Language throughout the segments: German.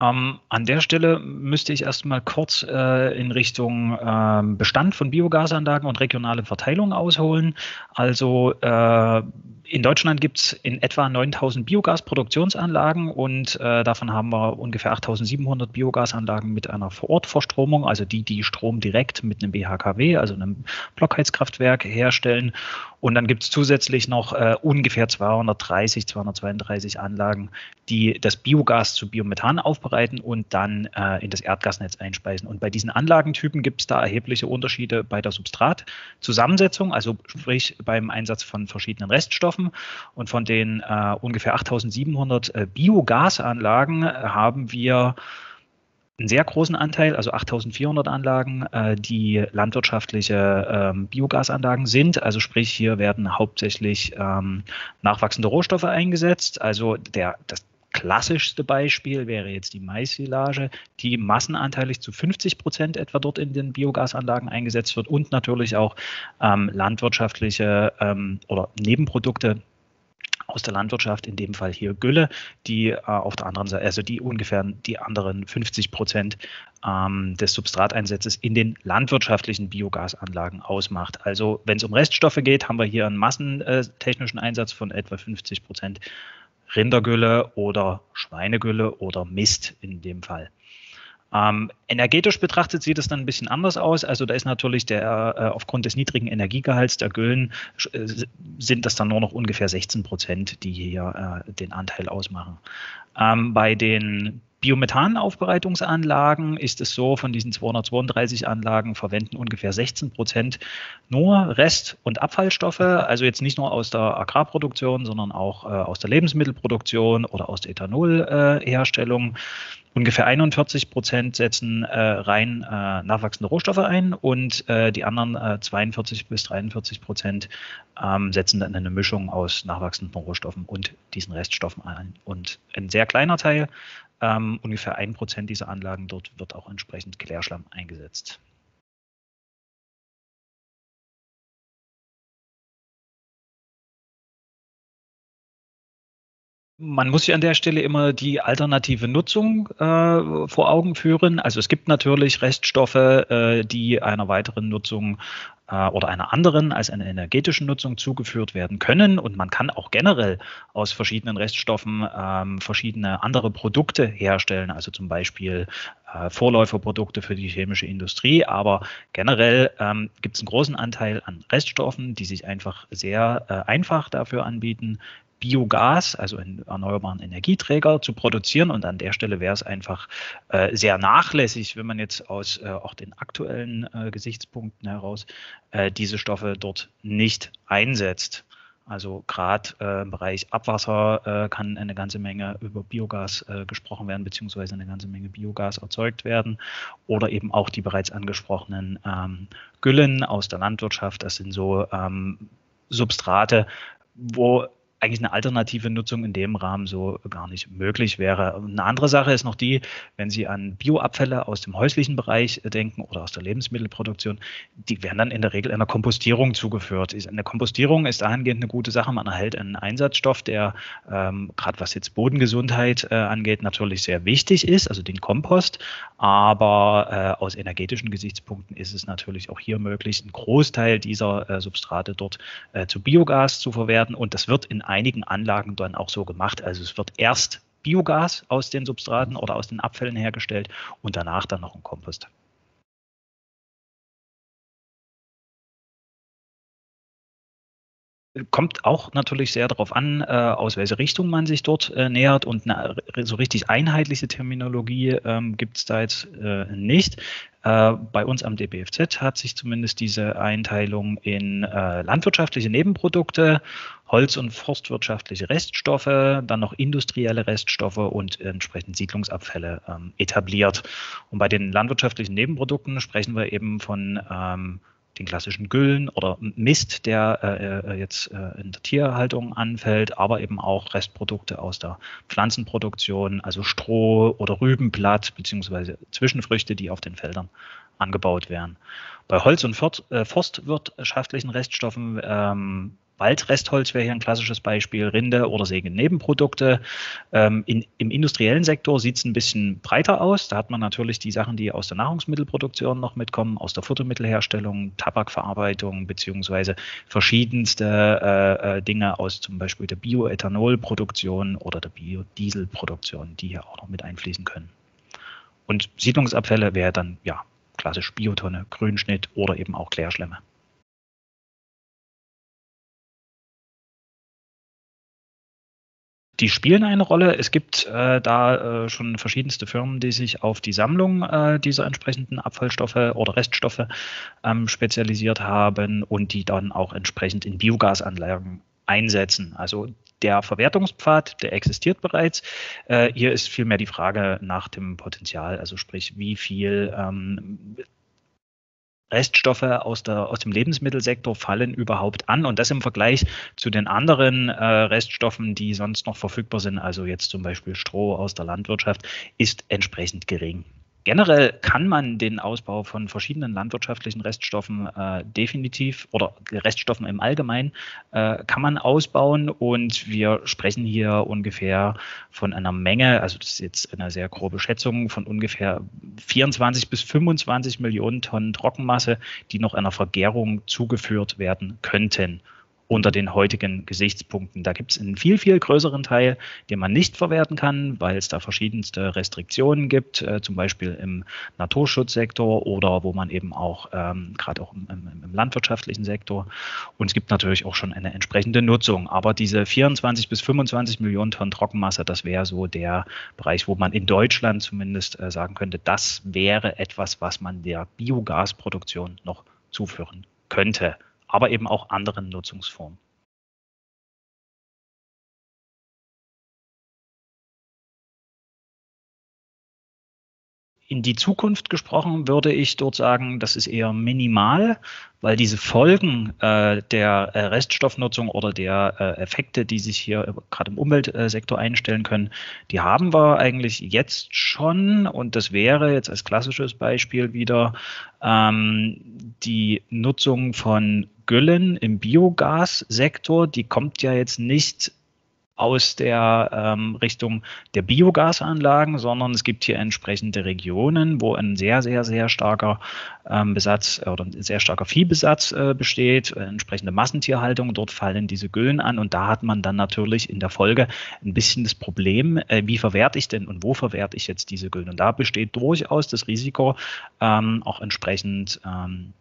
Ähm, an der Stelle müsste ich erstmal kurz äh, in Richtung äh, Bestand von Biogasanlagen und regionale Verteilung ausholen. Also äh, in Deutschland gibt es in etwa 9000 Biogasproduktionsanlagen und äh, davon haben wir ungefähr 8700 Biogasanlagen mit einer Vorortverstromung, also die, die Strom direkt mit einem BHKW, also einem Blockheizkraftwerk herstellen. Und dann gibt es zusätzlich noch äh, ungefähr 230, 232 Anlagen, die das Biogas zu Biomethan aufbereiten und dann äh, in das Erdgasnetz einspeisen. Und bei diesen Anlagentypen gibt es da erhebliche Unterschiede bei der Substratzusammensetzung, also sprich beim Einsatz von verschiedenen Reststoffen. Und von den äh, ungefähr 8700 äh, Biogasanlagen haben wir einen sehr großen Anteil, also 8400 Anlagen, äh, die landwirtschaftliche ähm, Biogasanlagen sind. Also sprich, hier werden hauptsächlich ähm, nachwachsende Rohstoffe eingesetzt. Also der, das klassischste Beispiel wäre jetzt die Maissilage, die massenanteilig zu 50 Prozent etwa dort in den Biogasanlagen eingesetzt wird und natürlich auch ähm, landwirtschaftliche ähm, oder Nebenprodukte aus der Landwirtschaft, in dem Fall hier Gülle, die äh, auf der anderen Seite, also die ungefähr die anderen 50 Prozent ähm, des Substrateinsatzes in den landwirtschaftlichen Biogasanlagen ausmacht. Also wenn es um Reststoffe geht, haben wir hier einen massentechnischen Einsatz von etwa 50 Prozent Rindergülle oder Schweinegülle oder Mist in dem Fall. Ähm, energetisch betrachtet sieht es dann ein bisschen anders aus. Also da ist natürlich der äh, aufgrund des niedrigen Energiegehalts der Güllen äh, sind das dann nur noch ungefähr 16 Prozent, die hier äh, den Anteil ausmachen. Ähm, bei den Biomethanaufbereitungsanlagen ist es so, von diesen 232 Anlagen verwenden ungefähr 16 Prozent nur Rest- und Abfallstoffe, also jetzt nicht nur aus der Agrarproduktion, sondern auch äh, aus der Lebensmittelproduktion oder aus der Ethanolherstellung. Äh, Ungefähr 41 Prozent setzen äh, rein äh, nachwachsende Rohstoffe ein und äh, die anderen 42 bis 43 Prozent ähm, setzen dann eine Mischung aus nachwachsenden Rohstoffen und diesen Reststoffen ein. Und ein sehr kleiner Teil ähm, ungefähr ein Prozent dieser Anlagen dort wird auch entsprechend Klärschlamm eingesetzt. Man muss sich an der Stelle immer die alternative Nutzung äh, vor Augen führen. Also es gibt natürlich Reststoffe, äh, die einer weiteren Nutzung äh, oder einer anderen als einer energetischen Nutzung zugeführt werden können. Und man kann auch generell aus verschiedenen Reststoffen ähm, verschiedene andere Produkte herstellen, also zum Beispiel äh, Vorläuferprodukte für die chemische Industrie. Aber generell ähm, gibt es einen großen Anteil an Reststoffen, die sich einfach sehr äh, einfach dafür anbieten, Biogas, also einen erneuerbaren Energieträger zu produzieren. Und an der Stelle wäre es einfach äh, sehr nachlässig, wenn man jetzt aus äh, auch den aktuellen äh, Gesichtspunkten heraus äh, diese Stoffe dort nicht einsetzt. Also gerade äh, im Bereich Abwasser äh, kann eine ganze Menge über Biogas gesprochen werden, beziehungsweise eine ganze Menge Biogas erzeugt werden. Oder eben auch die bereits angesprochenen ähm, Güllen aus der Landwirtschaft. Das sind so ähm, Substrate, wo eigentlich eine alternative Nutzung in dem Rahmen so gar nicht möglich wäre. Eine andere Sache ist noch die, wenn Sie an Bioabfälle aus dem häuslichen Bereich denken oder aus der Lebensmittelproduktion, die werden dann in der Regel einer Kompostierung zugeführt. Eine Kompostierung ist dahingehend eine gute Sache. Man erhält einen Einsatzstoff, der ähm, gerade was jetzt Bodengesundheit äh, angeht, natürlich sehr wichtig ist, also den Kompost. Aber äh, aus energetischen Gesichtspunkten ist es natürlich auch hier möglich, einen Großteil dieser äh, Substrate dort äh, zu Biogas zu verwerten. Und das wird in einigen Anlagen dann auch so gemacht. Also es wird erst Biogas aus den Substraten oder aus den Abfällen hergestellt und danach dann noch ein Kompost. Kommt auch natürlich sehr darauf an, äh, aus welcher Richtung man sich dort äh, nähert und eine so richtig einheitliche Terminologie ähm, gibt es da jetzt äh, nicht. Äh, bei uns am DBFZ hat sich zumindest diese Einteilung in äh, landwirtschaftliche Nebenprodukte, Holz- und forstwirtschaftliche Reststoffe, dann noch industrielle Reststoffe und entsprechend Siedlungsabfälle ähm, etabliert. Und bei den landwirtschaftlichen Nebenprodukten sprechen wir eben von ähm, den klassischen Güllen oder Mist, der äh, äh, jetzt äh, in der Tierhaltung anfällt, aber eben auch Restprodukte aus der Pflanzenproduktion, also Stroh oder Rübenblatt beziehungsweise Zwischenfrüchte, die auf den Feldern angebaut werden. Bei Holz- und äh, forstwirtschaftlichen Reststoffen ähm, Waldrestholz wäre hier ein klassisches Beispiel, Rinde oder Sägenebenprodukte. Ähm, in, Im industriellen Sektor sieht es ein bisschen breiter aus. Da hat man natürlich die Sachen, die aus der Nahrungsmittelproduktion noch mitkommen, aus der Futtermittelherstellung, Tabakverarbeitung beziehungsweise verschiedenste äh, äh, Dinge aus zum Beispiel der Bioethanolproduktion oder der Biodieselproduktion, die hier auch noch mit einfließen können. Und Siedlungsabfälle wäre dann ja klassisch Biotonne, Grünschnitt oder eben auch Klärschlemme. Die spielen eine Rolle. Es gibt äh, da äh, schon verschiedenste Firmen, die sich auf die Sammlung äh, dieser entsprechenden Abfallstoffe oder Reststoffe ähm, spezialisiert haben und die dann auch entsprechend in Biogasanlagen einsetzen. Also der Verwertungspfad, der existiert bereits. Äh, hier ist vielmehr die Frage nach dem Potenzial, also sprich, wie viel ähm, Reststoffe aus, der, aus dem Lebensmittelsektor fallen überhaupt an und das im Vergleich zu den anderen äh, Reststoffen, die sonst noch verfügbar sind, also jetzt zum Beispiel Stroh aus der Landwirtschaft, ist entsprechend gering. Generell kann man den Ausbau von verschiedenen landwirtschaftlichen Reststoffen äh, definitiv oder Reststoffen im Allgemeinen äh, kann man ausbauen. Und wir sprechen hier ungefähr von einer Menge, also das ist jetzt eine sehr grobe Schätzung, von ungefähr 24 bis 25 Millionen Tonnen Trockenmasse, die noch einer Vergärung zugeführt werden könnten unter den heutigen Gesichtspunkten. Da gibt es einen viel, viel größeren Teil, den man nicht verwerten kann, weil es da verschiedenste Restriktionen gibt, äh, zum Beispiel im Naturschutzsektor oder wo man eben auch, ähm, gerade auch im, im, im, landwirtschaftlichen Sektor. Und es gibt natürlich auch schon eine entsprechende Nutzung. Aber diese 24 bis 25 Millionen Tonnen Trockenmasse, das wäre so der Bereich, wo man in Deutschland zumindest äh, sagen könnte, das wäre etwas, was man der Biogasproduktion noch zuführen könnte aber eben auch anderen Nutzungsformen. in die Zukunft gesprochen, würde ich dort sagen, das ist eher minimal, weil diese Folgen äh, der äh, Reststoffnutzung oder der äh, Effekte, die sich hier gerade im Umweltsektor einstellen können, die haben wir eigentlich jetzt schon. Und das wäre jetzt als klassisches Beispiel wieder ähm, die Nutzung von Güllen im Biogassektor. Die kommt ja jetzt nicht aus der ähm, Richtung der Biogasanlagen, sondern es gibt hier entsprechende Regionen, wo ein sehr, sehr, sehr starker ähm, Besatz oder ein sehr starker Viehbesatz äh, besteht, äh, entsprechende Massentierhaltung. Dort fallen diese Güllen an und da hat man dann natürlich in der Folge ein bisschen das Problem, äh, wie verwerte ich denn und wo verwerte ich jetzt diese Güllen? Und da besteht durchaus das Risiko, ähm, auch entsprechend ähm,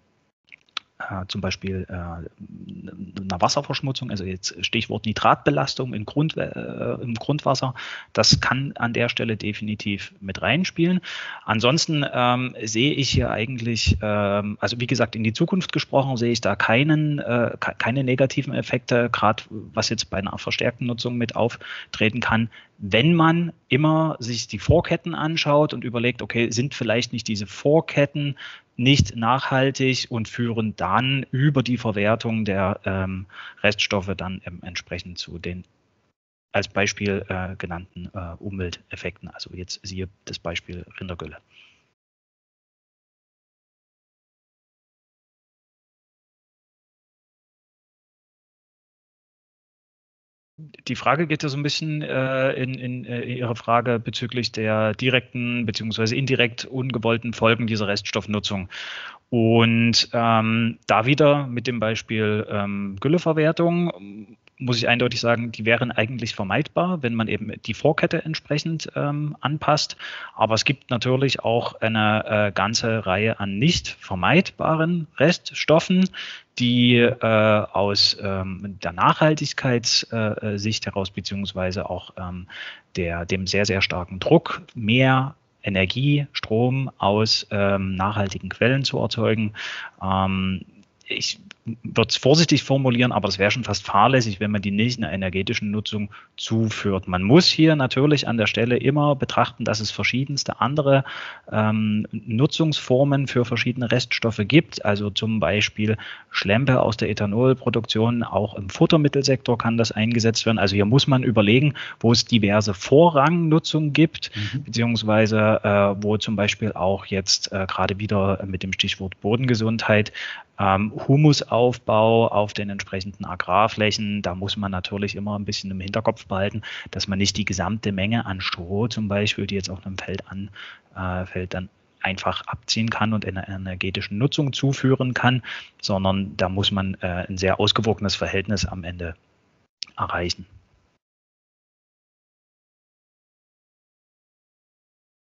äh, zum Beispiel äh, einer Wasserverschmutzung, also jetzt Stichwort Nitratbelastung im, Grund, äh, im Grundwasser, das kann an der Stelle definitiv mit reinspielen. Ansonsten ähm, sehe ich hier eigentlich, ähm, also wie gesagt, in die Zukunft gesprochen, sehe ich da keinen, äh, keine negativen Effekte, gerade was jetzt bei einer verstärkten Nutzung mit auftreten kann, wenn man immer sich die Vorketten anschaut und überlegt, okay, sind vielleicht nicht diese Vorketten nicht nachhaltig und führen dann über die Verwertung der ähm, Reststoffe dann ähm, entsprechend zu den als Beispiel äh, genannten äh, Umwelteffekten. Also jetzt siehe das Beispiel Rindergülle. Die Frage geht ja so ein bisschen äh, in, in, in, äh, Ihre Frage bezüglich der direkten bzw. indirekt ungewollten Folgen dieser Reststoffnutzung. Und ähm, da wieder mit dem Beispiel ähm, Gülleverwertung muss ich eindeutig sagen, die wären eigentlich vermeidbar, wenn man eben die Vorkette entsprechend ähm, anpasst. Aber es gibt natürlich auch eine äh, ganze Reihe an nicht vermeidbaren Reststoffen, die äh, aus ähm, der Nachhaltigkeitssicht heraus, beziehungsweise auch ähm, der, dem sehr, sehr starken Druck, mehr Energie, Strom aus ähm, nachhaltigen Quellen zu erzeugen, ähm, ich würde es vorsichtig formulieren, aber es wäre schon fast fahrlässig, wenn man die nicht einer energetischen Nutzung zuführt. Man muss hier natürlich an der Stelle immer betrachten, dass es verschiedenste andere ähm, Nutzungsformen für verschiedene Reststoffe gibt. Also zum Beispiel Schlempe aus der Ethanolproduktion, auch im Futtermittelsektor kann das eingesetzt werden. Also hier muss man überlegen, wo es diverse Vorrangnutzung gibt, mhm. beziehungsweise äh, wo zum Beispiel auch jetzt äh, gerade wieder mit dem Stichwort Bodengesundheit ähm, Humus Hausaufbau auf den entsprechenden Agrarflächen, da muss man natürlich immer ein bisschen im Hinterkopf behalten, dass man nicht die gesamte Menge an Stroh zum Beispiel, die jetzt auf einem Feld anfällt, dann einfach abziehen kann und in einer energetischen Nutzung zuführen kann, sondern da muss man äh, ein sehr ausgewogenes Verhältnis am Ende erreichen.